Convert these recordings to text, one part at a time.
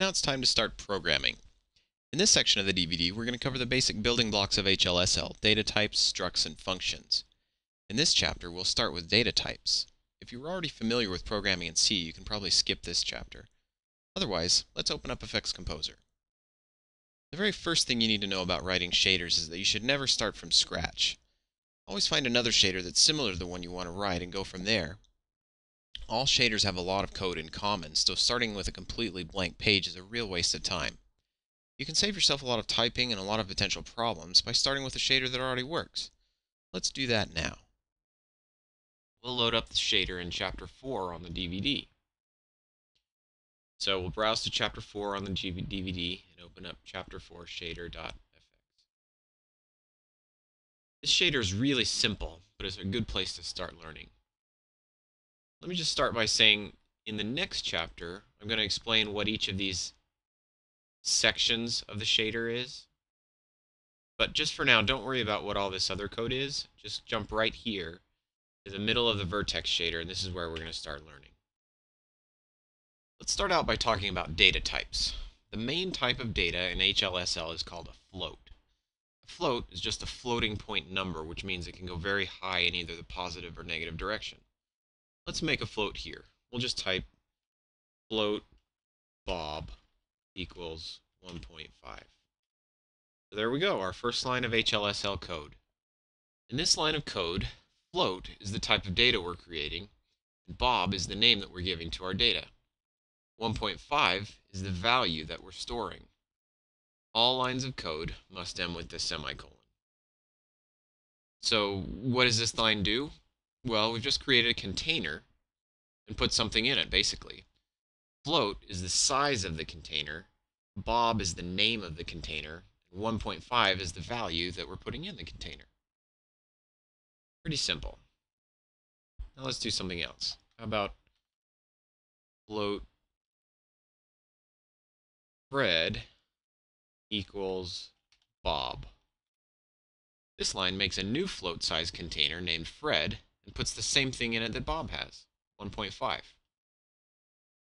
Now it's time to start programming. In this section of the DVD, we're going to cover the basic building blocks of HLSL, data types, structs, and functions. In this chapter, we'll start with data types. If you're already familiar with programming in C, you can probably skip this chapter. Otherwise, let's open up FX Composer. The very first thing you need to know about writing shaders is that you should never start from scratch. Always find another shader that's similar to the one you want to write and go from there. All shaders have a lot of code in common, so starting with a completely blank page is a real waste of time. You can save yourself a lot of typing and a lot of potential problems by starting with a shader that already works. Let's do that now. We'll load up the shader in Chapter 4 on the DVD. So we'll browse to Chapter 4 on the DVD and open up Chapter 4 shader.fx. This shader is really simple, but it's a good place to start learning. Let me just start by saying in the next chapter, I'm going to explain what each of these sections of the shader is. But just for now, don't worry about what all this other code is. Just jump right here to the middle of the vertex shader, and this is where we're going to start learning. Let's start out by talking about data types. The main type of data in HLSL is called a float. A float is just a floating point number, which means it can go very high in either the positive or negative direction. Let's make a float here. We'll just type float bob equals 1.5. So there we go, our first line of HLSL code. In this line of code, float is the type of data we're creating, and bob is the name that we're giving to our data. 1.5 is the value that we're storing. All lines of code must end with the semicolon. So what does this line do? Well, we've just created a container and put something in it, basically. Float is the size of the container, bob is the name of the container, and 1.5 is the value that we're putting in the container. Pretty simple. Now let's do something else. How about float Fred equals Bob. This line makes a new float size container named Fred and puts the same thing in it that Bob has, 1.5.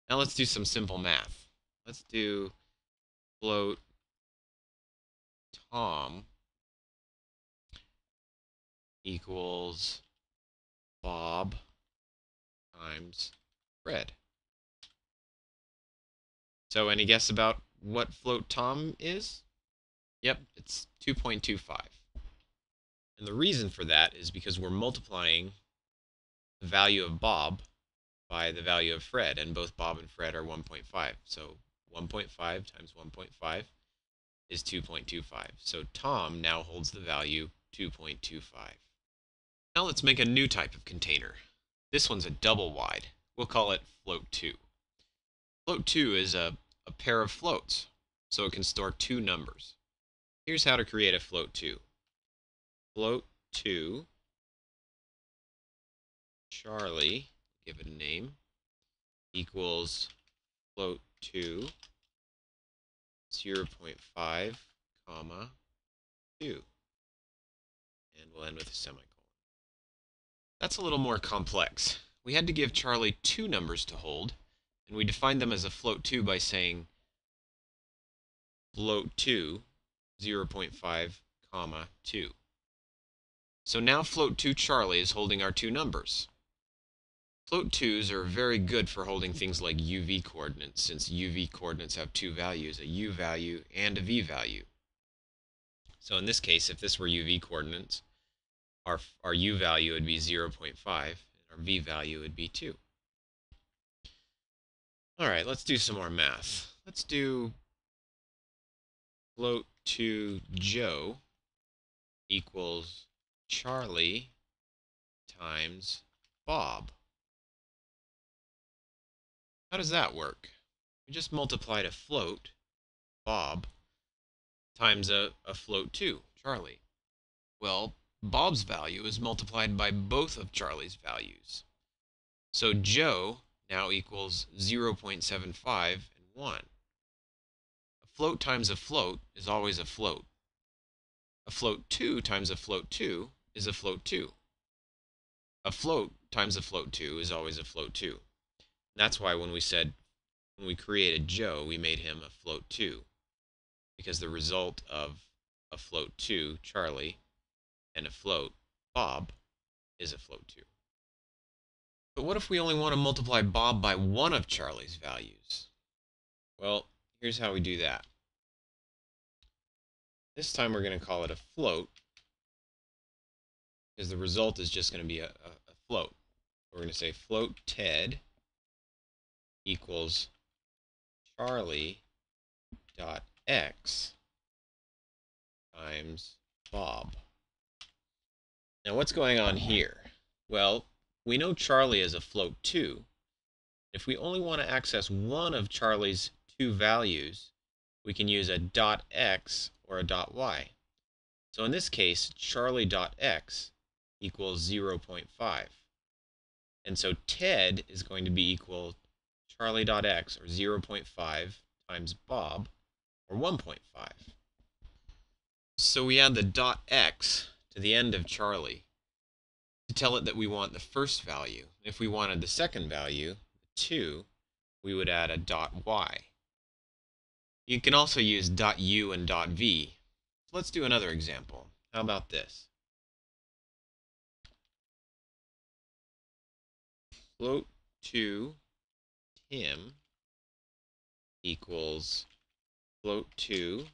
Now let's do some simple math. Let's do float Tom equals Bob times Fred. So any guess about what float Tom is? Yep, it's 2.25. And the reason for that is because we're multiplying the value of Bob by the value of Fred, and both Bob and Fred are 1.5. So 1.5 times 1.5 is 2.25. So Tom now holds the value 2.25. Now let's make a new type of container. This one's a double wide. We'll call it float 2. Float 2 is a, a pair of floats, so it can store two numbers. Here's how to create a float 2. Float 2 Charlie give it a name, equals float 2, 0 0.5, comma, 2. And we'll end with a semicolon. That's a little more complex. We had to give Charlie two numbers to hold, and we defined them as a float 2 by saying float 2, 0 0.5, comma, 2. So now float 2 Charlie is holding our two numbers. Float 2s are very good for holding things like UV coordinates, since UV coordinates have two values, a U value and a V value. So in this case, if this were UV coordinates, our, our U value would be 0 0.5, and our V value would be 2. Alright, let's do some more math. Let's do float 2 Joe equals Charlie times Bob. How does that work? We just multiplied a float, Bob, times a, a float 2, Charlie. Well, Bob's value is multiplied by both of Charlie's values. So Joe now equals 0.75 and 1. A float times a float is always a float. A float 2 times a float 2 is a float 2. A float times a float 2 is always a float 2. That's why when we said when we created Joe, we made him a float 2 because the result of a float 2, Charlie, and a float, Bob, is a float 2. But what if we only want to multiply Bob by one of Charlie's values? Well, here's how we do that. This time we're going to call it a float because the result is just going to be a, a, a float. We're going to say float Ted equals Charlie dot x times Bob. Now what's going on here? Well, we know Charlie is a float 2. If we only want to access one of Charlie's two values, we can use a dot x or a dot y. So in this case, charlie dot x equals 0.5. And so Ted is going to be equal charlie dot x, or 0.5, times Bob, or 1.5. So we add the dot x to the end of Charlie to tell it that we want the first value. If we wanted the second value, 2, we would add a dot y. You can also use dot .u and dot .v. Let's do another example. How about this? Float 2 Tim equals float 2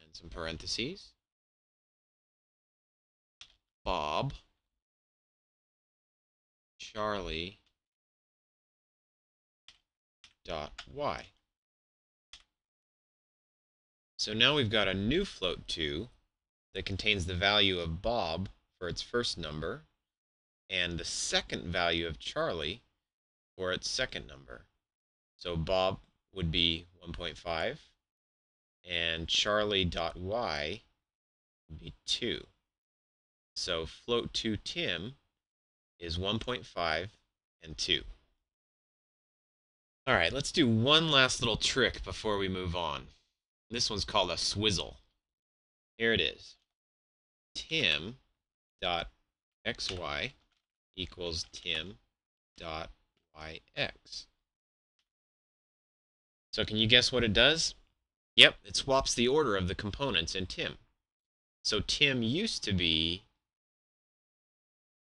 and some parentheses. Bob, Charlie, dot y. So now we've got a new float 2 that contains the value of Bob for its first number and the second value of Charlie for its second number. So Bob would be 1.5 and Charlie dot y would be 2. So float 2 Tim is 1.5 and 2. All right, let's do one last little trick before we move on. This one's called a swizzle. Here it is. Tim dot xy equals Tim dot yx. So can you guess what it does? Yep, it swaps the order of the components in Tim. So Tim used to be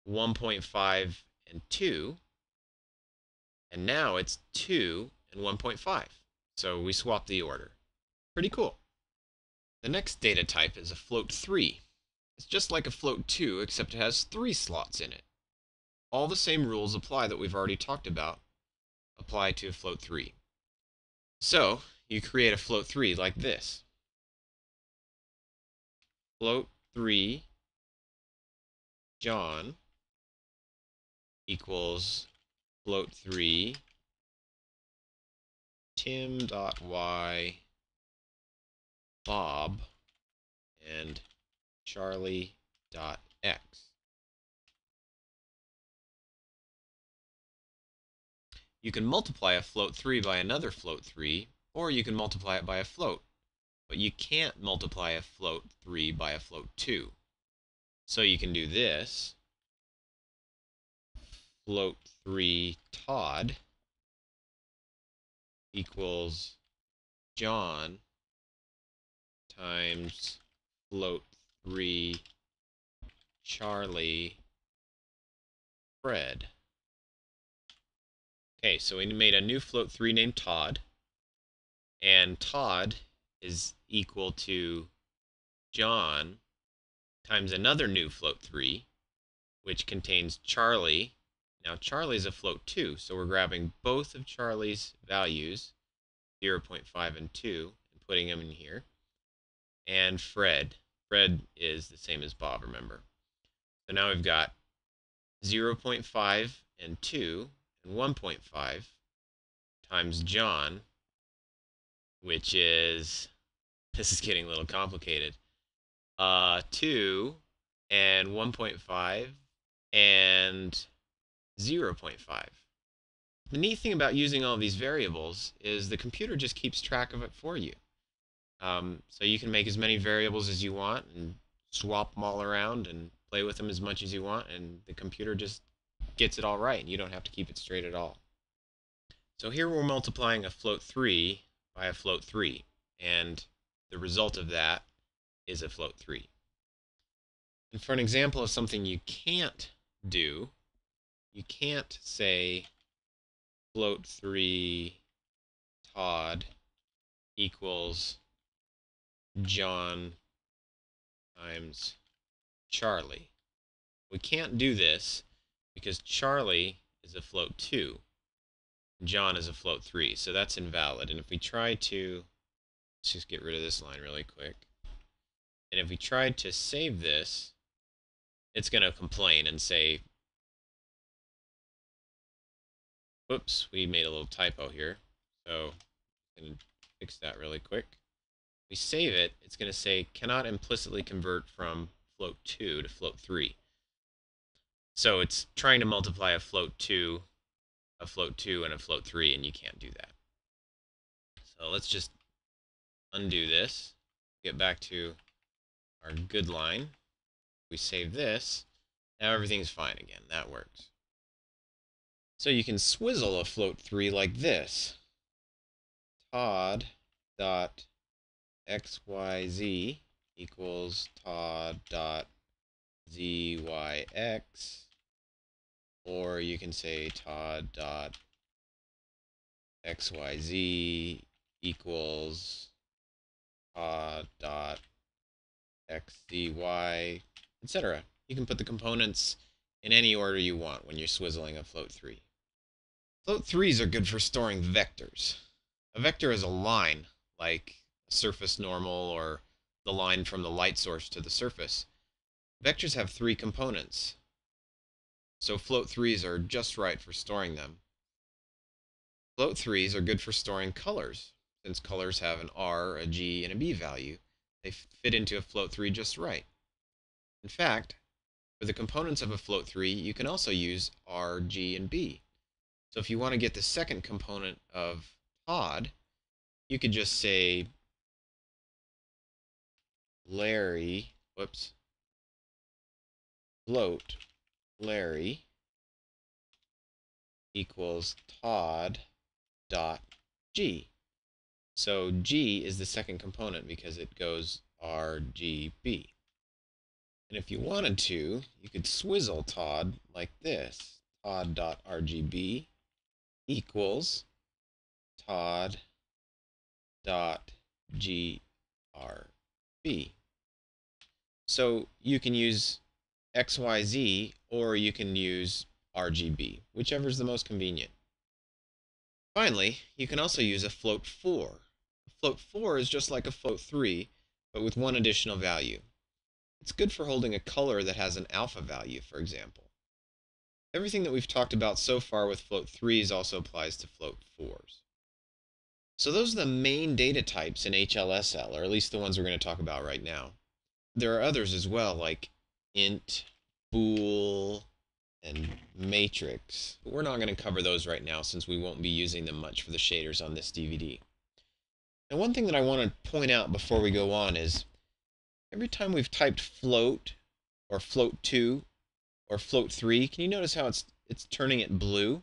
1.5 and 2, and now it's 2 and 1.5. So we swap the order. Pretty cool. The next data type is a float 3. It's just like a float 2, except it has three slots in it. All the same rules apply that we've already talked about apply to a float 3. So, you create a float 3 like this. Float 3 John equals float 3 tim dot y bob and charlie dot x. You can multiply a float 3 by another float 3, or you can multiply it by a float. But you can't multiply a float 3 by a float 2. So you can do this. Float 3 Todd equals John times float 3 Charlie Fred. Okay, so we made a new float 3 named Todd. And Todd is equal to John times another new float 3, which contains Charlie. Now Charlie's a float 2, so we're grabbing both of Charlie's values, 0.5 and 2, and putting them in here and Fred. Fred is the same as Bob, remember. So now we've got 0.5 and 2 and 1.5 times John, which is, this is getting a little complicated, uh, 2 and 1.5 and 0.5. The neat thing about using all these variables is the computer just keeps track of it for you. Um, so you can make as many variables as you want and swap them all around and play with them as much as you want, and the computer just gets it all right, and you don't have to keep it straight at all. So here we're multiplying a float 3 by a float 3, and the result of that is a float 3. And for an example of something you can't do, you can't say float 3 Todd equals John times Charlie. We can't do this because Charlie is a float 2. John is a float 3, so that's invalid. And if we try to, let's just get rid of this line really quick. And if we try to save this, it's going to complain and say, whoops, we made a little typo here. So I'm going to fix that really quick. We save it, it's going to say cannot implicitly convert from float 2 to float 3. So it's trying to multiply a float 2, a float 2, and a float 3, and you can't do that. So let's just undo this, get back to our good line. We save this, now everything's fine again. That works. So you can swizzle a float 3 like this. Todd dot xyz equals Todd dot zyx or you can say Todd dot xyz equals Todd dot etc. You can put the components in any order you want when you're swizzling a float 3. Float 3s are good for storing vectors. A vector is a line, like surface normal or the line from the light source to the surface. Vectors have three components, so float 3s are just right for storing them. Float 3s are good for storing colors. Since colors have an R, a G, and a B value, they fit into a float 3 just right. In fact, for the components of a float 3, you can also use R, G, and B. So if you want to get the second component of Todd, you could just say Larry, whoops, float Larry equals Todd dot G. So G is the second component because it goes RGB. And if you wanted to, you could swizzle Todd like this. Todd dot RGB equals Todd dot GRB. So you can use XYZ or you can use RGB, whichever is the most convenient. Finally, you can also use a float 4. A float 4 is just like a float 3, but with one additional value. It's good for holding a color that has an alpha value, for example. Everything that we've talked about so far with float 3s also applies to float 4s. So those are the main data types in HLSL, or at least the ones we're going to talk about right now. There are others as well, like int, bool, and matrix. But we're not going to cover those right now since we won't be using them much for the shaders on this DVD. Now one thing that I want to point out before we go on is every time we've typed float or float 2 or float 3, can you notice how it's it's turning it blue?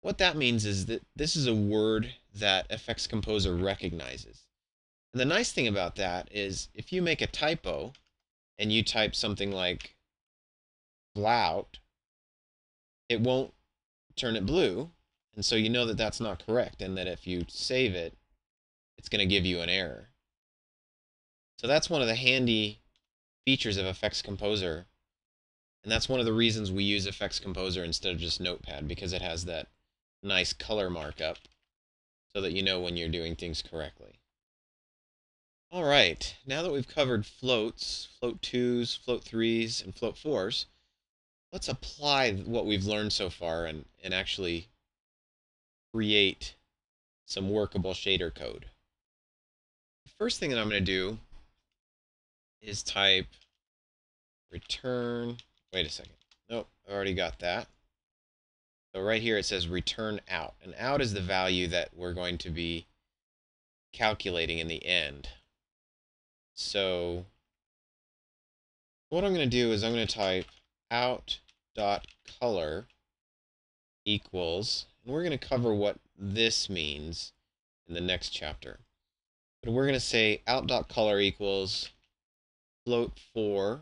What that means is that this is a word that FX Composer recognizes. And the nice thing about that is if you make a typo and you type something like flout, it won't turn it blue. And so you know that that's not correct and that if you save it, it's going to give you an error. So that's one of the handy features of FX Composer. And that's one of the reasons we use FX Composer instead of just Notepad because it has that nice color markup so that you know when you're doing things correctly. All right, now that we've covered floats, float 2s, float 3s, and float 4s, let's apply what we've learned so far and, and actually create some workable shader code. The first thing that I'm going to do is type return, wait a second, nope, I already got that. So right here it says return out, and out is the value that we're going to be calculating in the end. So what I'm going to do is I'm going to type out dot color equals, and we're going to cover mm-hmm. what this means in the next chapter. But we're going to say out.color equals float 4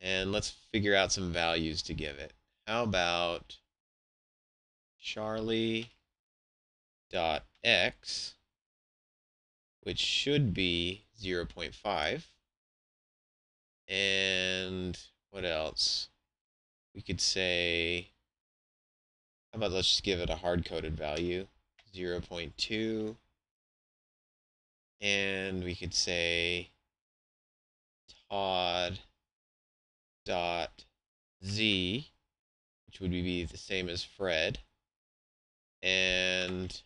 and let's figure out some values to give it. How about Charlie dot x, which should be 0.5. And what else? We could say, how about let's just give it a hard-coded value, 0.2. And we could say Todd dot z, which would be the same as Fred. And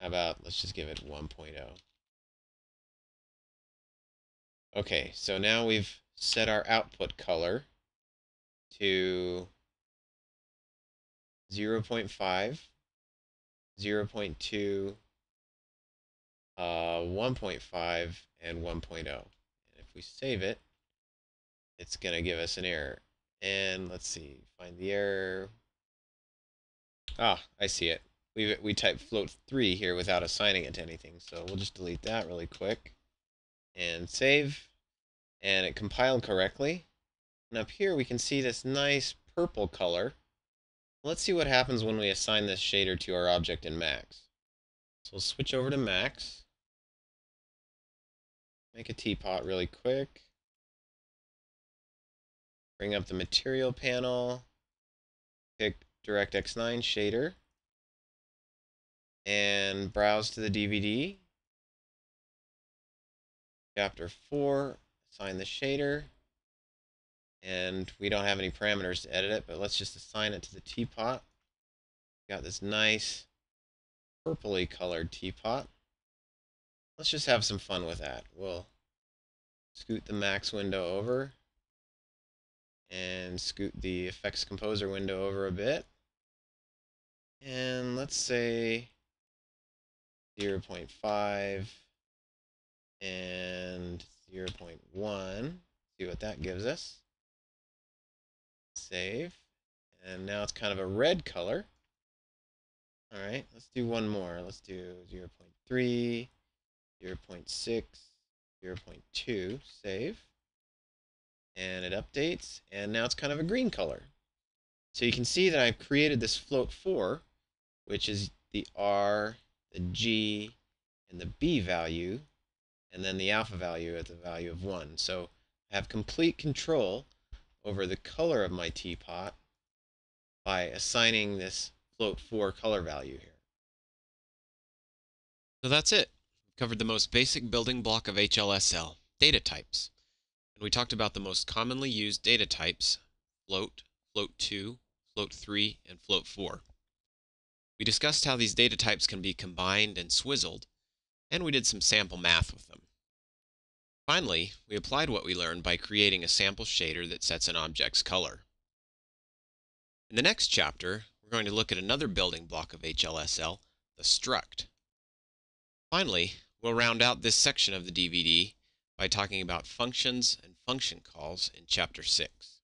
how about, let's just give it 1.0. Okay, so now we've set our output color to 0 0.5, 0 0.2, uh, 1.5, and 1.0. And if we save it, it's going to give us an error. And let's see, find the error. Ah, I see it. We, we typed float 3 here without assigning it to anything, so we'll just delete that really quick. And save. And it compiled correctly. And up here we can see this nice purple color. Let's see what happens when we assign this shader to our object in Max. So we'll switch over to Max. Make a teapot really quick. Bring up the material panel. Pick DirectX 9 shader. And browse to the DVD. Chapter 4, assign the shader. And we don't have any parameters to edit it, but let's just assign it to the teapot. Got this nice purpley colored teapot. Let's just have some fun with that. We'll scoot the max window over and scoot the FX Composer window over a bit. And let's say 0 0.5 and 0 0.1. See what that gives us. Save. And now it's kind of a red color. All right, let's do one more. Let's do 0 0.3, 0 0.6, 0 0.2. Save and it updates, and now it's kind of a green color. So you can see that I've created this float 4, which is the R, the G, and the B value, and then the alpha value at the value of 1. So I have complete control over the color of my teapot by assigning this float 4 color value here. So that's it. We've covered the most basic building block of HLSL, data types and we talked about the most commonly used data types, float, float2, float3, and float4. We discussed how these data types can be combined and swizzled, and we did some sample math with them. Finally, we applied what we learned by creating a sample shader that sets an object's color. In the next chapter, we're going to look at another building block of HLSL, the struct. Finally, we'll round out this section of the DVD by talking about functions and function calls in Chapter 6.